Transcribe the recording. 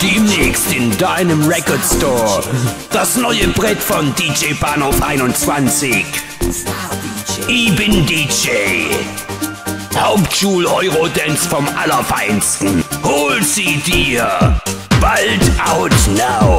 Demnächst in deinem Record Store. Das neue Brett von DJ Bahnhof 21. Ich bin DJ. Hauptschul Eurodance vom Allerfeinsten. Hol sie dir. Bald out now.